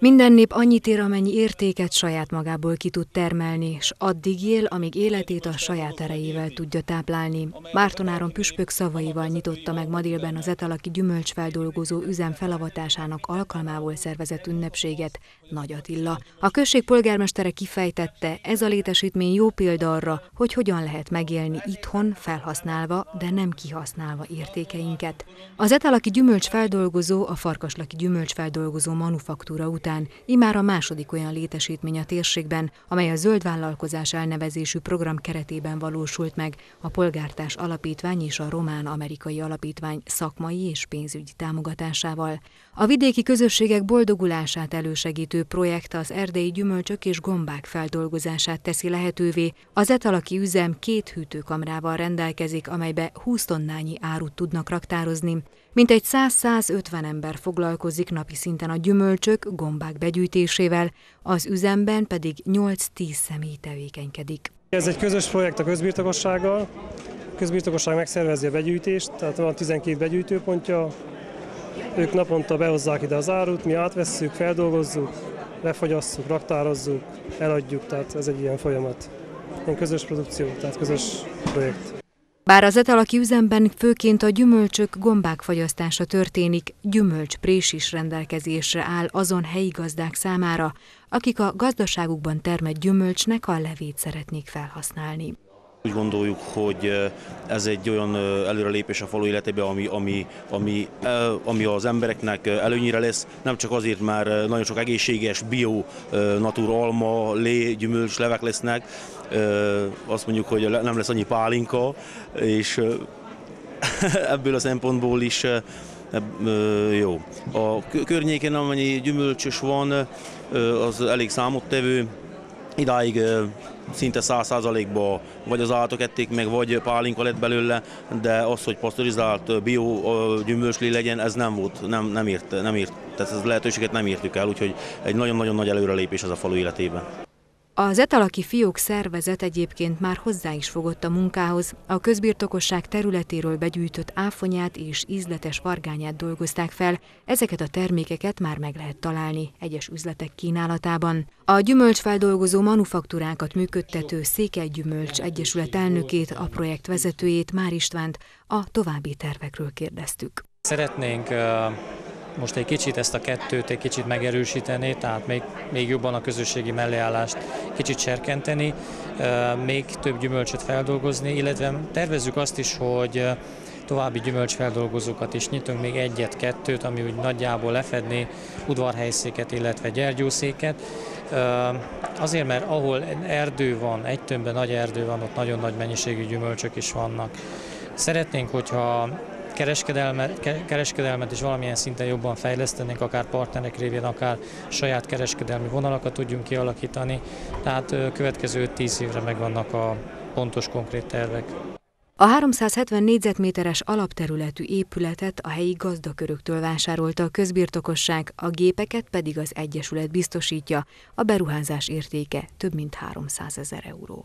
Minden nép annyit ér, amennyi értéket saját magából ki tud termelni, és addig él, amíg életét a saját erejével tudja táplálni. Mártonáron püspök szavaival nyitotta meg ma az etalaki gyümölcsfeldolgozó üzem felavatásának alkalmából szervezett ünnepséget Nagy Attila. A község polgármestere kifejtette, ez a létesítmény jó példa arra, hogy hogyan lehet megélni itthon, felhasználva, de nem kihasználva értékeinket. Az etalaki gyümölcsfeldolgozó, a farkaslaki gyümölcsfeldolgozó manufaktúra után imár a második olyan létesítmény a térségben, amely a Zöld Vállalkozás elnevezésű program keretében valósult meg a Polgártás Alapítvány és a Román-Amerikai Alapítvány szakmai és pénzügyi támogatásával. A vidéki közösségek boldogulását elősegítő projekt az erdei gyümölcsök és gombák feldolgozását teszi lehetővé. Az etalaki üzem két hűtőkamrával rendelkezik, amelybe 20 tonnányi árut tudnak raktározni. Mintegy 100-150 ember foglalkozik napi szinten a gyümölcsök, gombák begyűjtésével, az üzemben pedig 8-10 személy tevékenykedik. Ez egy közös projekt a közbirtokossággal. A közbirtokosság megszervezi a begyűjtést, tehát van 12 begyűjtőpontja. Ők naponta behozzák ide az árut, mi átvesszük, feldolgozzuk, lefogyasszuk, raktározzuk, eladjuk, tehát ez egy ilyen folyamat. Egy közös produkció, tehát közös projekt. Bár az etalaki üzemben főként a gyümölcsök gombák fagyasztása történik, gyümölcsprés is rendelkezésre áll azon helyi gazdák számára, akik a gazdaságukban termett gyümölcsnek a levét szeretnék felhasználni. Úgy gondoljuk, hogy ez egy olyan előrelépés a falu életébe, ami, ami, ami, ami az embereknek előnyire lesz, nem csak azért, mert nagyon sok egészséges, bio, natur, alma, lé, gyümölcs, levek lesznek, azt mondjuk, hogy nem lesz annyi pálinka, és ebből a szempontból is jó. A környéken, amennyi gyümölcsös van, az elég számottevő, idáig szinte száz százalékban vagy az állatok ették meg, vagy pálinka lett belőle, de az, hogy pasztorizált bio gyümölcslé legyen, ez nem volt, nem, nem ért, nem ért, tehát ez lehetőséget nem értük el, úgyhogy egy nagyon-nagyon nagy előrelépés az a falu életében. Az etalaki fiók szervezet egyébként már hozzá is fogott a munkához, a közbirtokosság területéről begyűjtött áfonyát és ízletes vargányát dolgozták fel, ezeket a termékeket már meg lehet találni egyes üzletek kínálatában. A gyümölcsfeldolgozó manufaktúrákat működtető Székely Gyümölcs Egyesület elnökét, a projekt vezetőjét, Már Istvánt a további tervekről kérdeztük. Szeretnénk most egy kicsit ezt a kettőt egy kicsit megerősíteni, tehát még, még jobban a közösségi melléállást kicsit serkenteni, még több gyümölcsöt feldolgozni, illetve tervezzük azt is, hogy további gyümölcsfeldolgozókat is nyitunk, még egyet-kettőt, ami úgy nagyjából lefedné udvarhelyszéket, illetve gyergyószéket. Azért, mert ahol erdő van, egy tömbben nagy erdő van, ott nagyon nagy mennyiségű gyümölcsök is vannak. Szeretnénk, hogyha kereskedelmet, kereskedelmet is valamilyen szinten jobban fejlesztenénk, akár partnerek révén, akár saját kereskedelmi vonalakat tudjunk kialakítani. Tehát következő 5-10 évre megvannak a pontos, konkrét tervek. A 370 négyzetméteres alapterületű épületet a helyi gazdaköröktől vásárolta a közbirtokosság, a gépeket pedig az Egyesület biztosítja, a beruházás értéke több mint 300 ezer euró.